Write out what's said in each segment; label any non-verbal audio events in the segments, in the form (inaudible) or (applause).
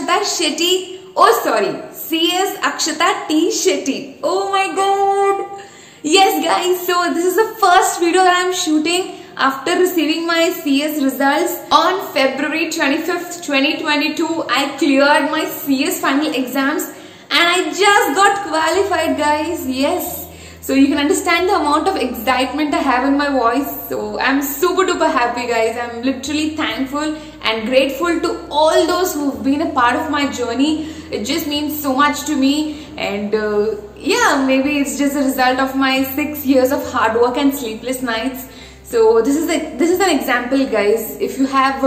Akshatha Shetty. Oh, sorry. CS Akshatha T Shetty. Oh my god. Yes, guys. So this is the first video that I'm shooting after receiving my CS results on February 25th, 2022. I cleared my CS final exams and I just got qualified, guys. Yes. So you can understand the amount of excitement I have in my voice. So I'm super duper happy guys. I'm literally thankful and grateful to all those who've been a part of my journey. It just means so much to me and uh, yeah, maybe it's just a result of my six years of hard work and sleepless nights. So this is a, this is an example guys. If you have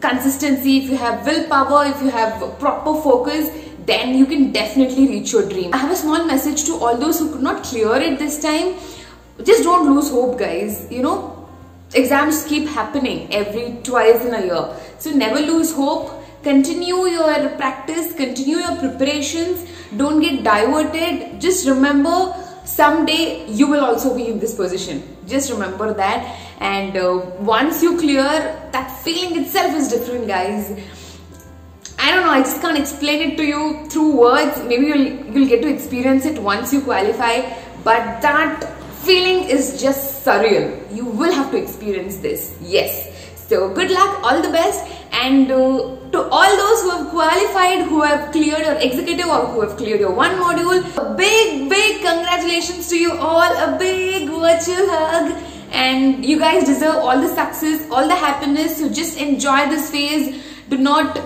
consistency, if you have willpower, if you have proper focus, then you can definitely reach your dream. I have a small message to all those who could not clear it this time. Just don't lose hope guys. You know, exams keep happening every twice in a year. So never lose hope. Continue your practice, continue your preparations. Don't get diverted. Just remember someday you will also be in this position. Just remember that. And uh, once you clear, that feeling itself is different guys I don't know, I just can't explain it to you through words. Maybe you'll, you'll get to experience it once you qualify. But that feeling is just surreal. You will have to experience this. Yes. So good luck, all the best. And uh, to all those who have qualified, who have cleared your executive or who have cleared your one module, a big, big congratulations to you all. A big virtual hug. And you guys deserve all the success, all the happiness. So just enjoy this phase. Do not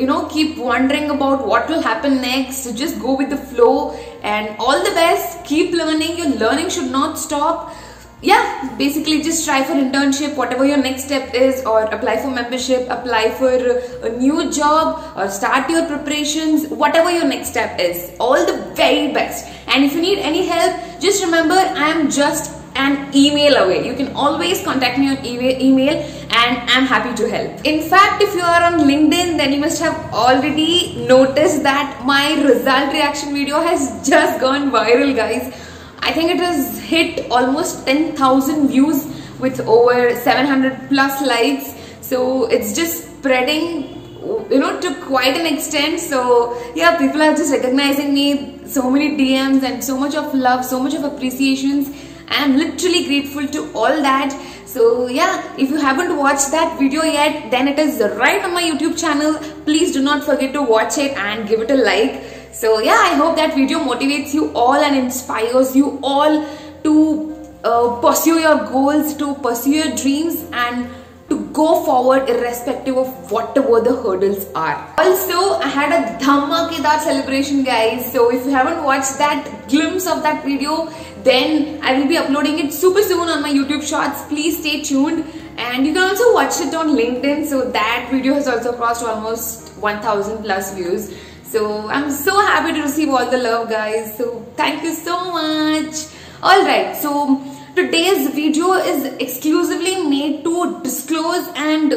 you know keep wondering about what will happen next. Just go with the flow and all the best. Keep learning. Your learning should not stop. Yeah basically just try for internship whatever your next step is or apply for membership apply for a new job or start your preparations whatever your next step is. All the very best. And if you need any help just remember i am just an email away. You can always contact me on email and I'm happy to help. In fact, if you are on LinkedIn, then you must have already noticed that my result reaction video has just gone viral, guys. I think it has hit almost 10,000 views with over 700 plus likes. So it's just spreading you know to quite an extent so yeah people are just recognizing me so many dms and so much of love so much of appreciations I'm literally grateful to all that. So yeah, if you haven't watched that video yet, then it is right on my YouTube channel. Please do not forget to watch it and give it a like. So yeah, I hope that video motivates you all and inspires you all to uh, pursue your goals, to pursue your dreams and go forward irrespective of whatever the hurdles are. Also, I had a Dhammakedar celebration guys. So if you haven't watched that glimpse of that video, then I will be uploading it super soon on my YouTube shorts. Please stay tuned. And you can also watch it on LinkedIn. So that video has also crossed almost 1000 plus views. So I'm so happy to receive all the love guys. So thank you so much. Alright, so today's video is exclusively made to disclose and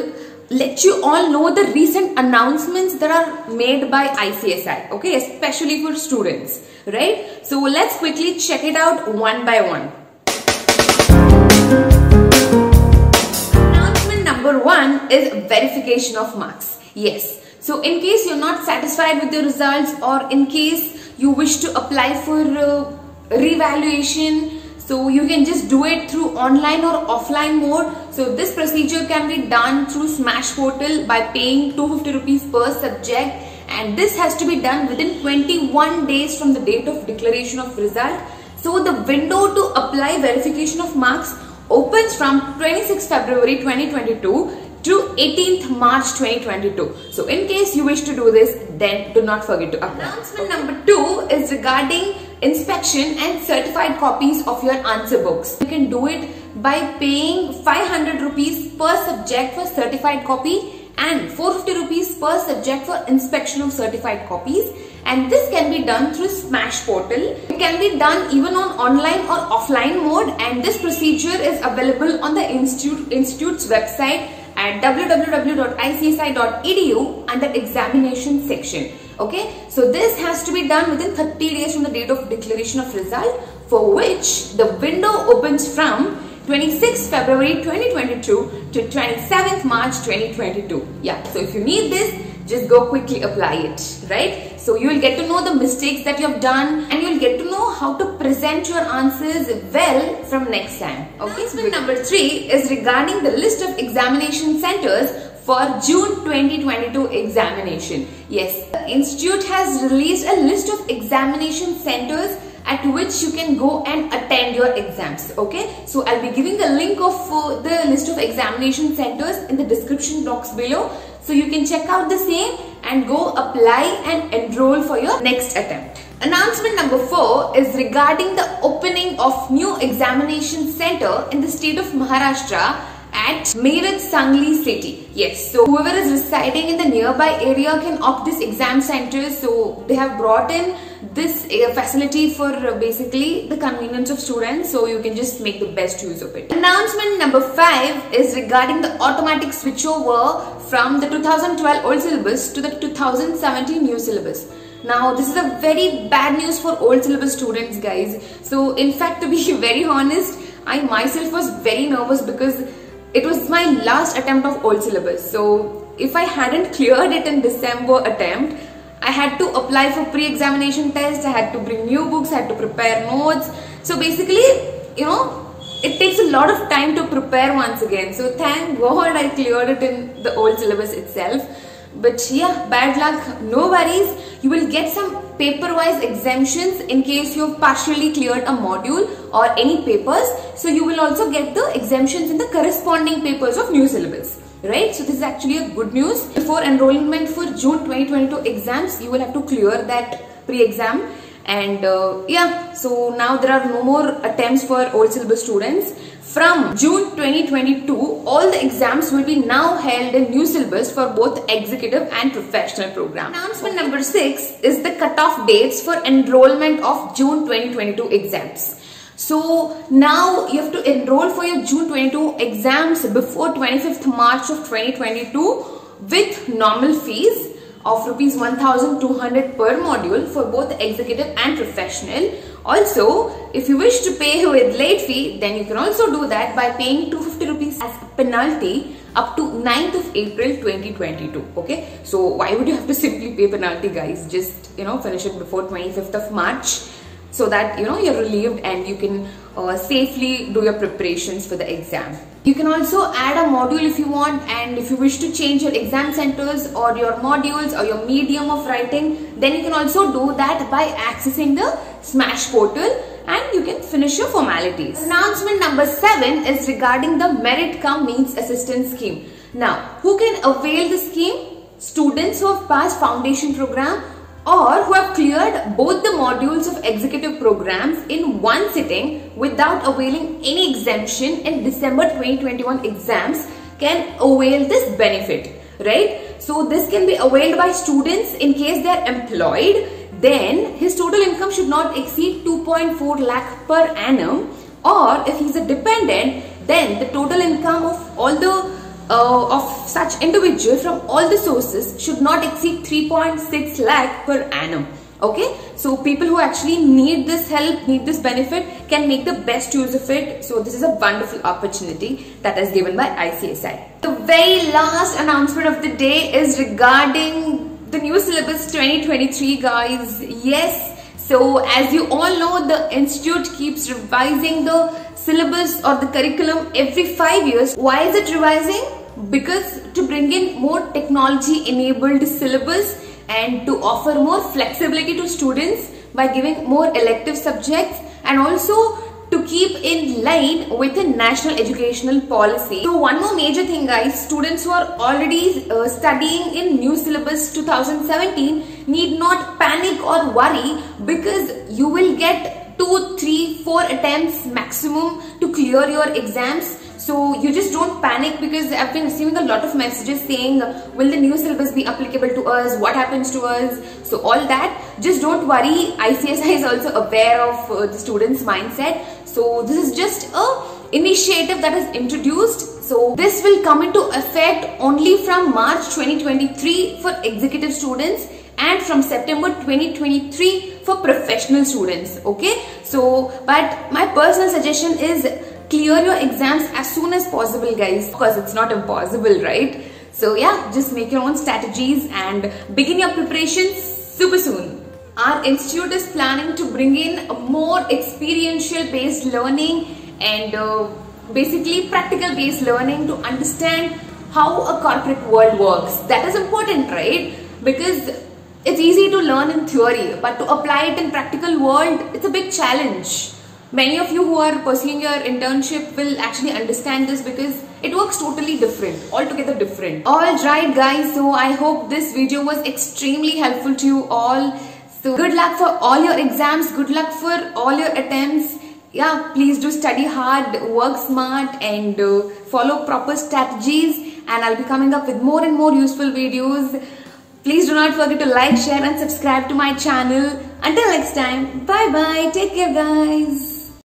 let you all know the recent announcements that are made by ICSI, okay, especially for students, right? So let's quickly check it out one by one. Announcement number one is verification of marks. Yes. So in case you're not satisfied with the results or in case you wish to apply for uh, revaluation so you can just do it through online or offline mode. So this procedure can be done through Smash portal by paying 250 rupees per subject and this has to be done within 21 days from the date of declaration of result. So the window to apply verification of marks opens from 26 February 2022 to 18th March 2022. So in case you wish to do this, then do not forget to apply. Announcement number two is regarding inspection and certified copies of your answer books. You can do it by paying 500 rupees per subject for certified copy and 450 rupees per subject for inspection of certified copies and this can be done through Smash portal. It can be done even on online or offline mode and this procedure is available on the institute institute's website at www.icsi.edu under examination section. Okay, so this has to be done within 30 days from the date of declaration of result for which the window opens from 26 February 2022 to 27th March 2022. Yeah, so if you need this, just go quickly apply it, right? So you will get to know the mistakes that you have done and you'll get to know how to present your answers well from next time. Okay, so number three is regarding the list of examination centers for June 2022 examination. Yes, the institute has released a list of examination centers at which you can go and attend your exams okay so i'll be giving a link of uh, the list of examination centers in the description box below so you can check out the same and go apply and enroll for your next attempt. Announcement number 4 is regarding the opening of new examination center in the state of Maharashtra at Miraj Sangli city. Yes, so whoever is residing in the nearby area can opt this exam center. So they have brought in this uh, facility for uh, basically the convenience of students. So you can just make the best use of it. Announcement number 5 is regarding the automatic switchover from the 2012 old syllabus to the 2017 new syllabus. Now this is a very bad news for old syllabus students guys. So in fact to be (laughs) very honest, I myself was very nervous because it was my last attempt of old syllabus. So if I hadn't cleared it in December attempt, I had to apply for pre-examination test, I had to bring new books, I had to prepare notes. So basically, you know, it takes a lot of time to prepare once again. So thank God I cleared it in the old syllabus itself. But yeah, bad luck, no worries. You will get some paper-wise exemptions in case you have partially cleared a module or any papers. So you will also get the exemptions in the corresponding papers of new syllabus. Right? So this is actually a good news. Before enrollment for June 2022 exams, you will have to clear that pre-exam and uh, yeah so now there are no more attempts for old syllabus students from June 2022 all the exams will be now held in new syllabus for both executive and professional program. Announcement number 6 is the cutoff dates for enrollment of June 2022 exams. So now you have to enroll for your June 22 exams before 25th March of 2022 with normal fees of rupees 1200 per module for both executive and professional. Also, if you wish to pay with late fee, then you can also do that by paying 250 rupees as a penalty up to 9th of April 2022. Okay, so why would you have to simply pay penalty guys? Just, you know, finish it before 25th of March so that you know you're relieved and you can uh, safely do your preparations for the exam. You can also add a module if you want and if you wish to change your exam centers or your modules or your medium of writing then you can also do that by accessing the Smash portal and you can finish your formalities. Announcement number 7 is regarding the Merit Cum Means Assistance Scheme. Now, who can avail the scheme? Students who have passed foundation program or who have cleared both the modules of executive programs in one sitting without availing any exemption in December 2021 exams can avail this benefit, right? So this can be availed by students in case they are employed. Then his total income should not exceed 2.4 lakh per annum or if he's a dependent then the total income of all the uh, of such individual from all the sources should not exceed 3.6 lakh per annum. Okay? So people who actually need this help need this benefit can make the best use of it. So this is a wonderful opportunity that is given by ICSI the very last announcement of the day is regarding the new syllabus 2023 guys. Yes so as you all know the institute keeps revising the syllabus or the curriculum every five years. Why is it revising? Because to bring in more technology enabled syllabus and to offer more flexibility to students by giving more elective subjects and also to keep in line with the national educational policy. So one more major thing guys, students who are already uh, studying in new syllabus 2017 need not panic or worry because you will get two, three, four attempts maximum to clear your exams. So you just don't panic because I've been receiving a lot of messages saying, will the new syllabus be applicable to us? What happens to us? So all that, just don't worry. ICSI is also aware of uh, the students' mindset. So this is just a initiative that is introduced. So this will come into effect only from March 2023 for executive students and from September 2023 for professional students okay so but my personal suggestion is clear your exams as soon as possible guys because it's not impossible right So yeah, just make your own strategies and begin your preparations super soon. Our institute is planning to bring in more experiential based learning and uh, basically practical based learning to understand how a corporate world works. That is important, right? Because it's easy to learn in theory, but to apply it in practical world, it's a big challenge. Many of you who are pursuing your internship will actually understand this because it works totally different, altogether different. Alright guys, so I hope this video was extremely helpful to you all. So good luck for all your exams, good luck for all your attempts. Yeah, please do study hard, work smart and uh, follow proper strategies and I'll be coming up with more and more useful videos. Please do not forget to like, share and subscribe to my channel. Until next time, bye bye. Take care guys.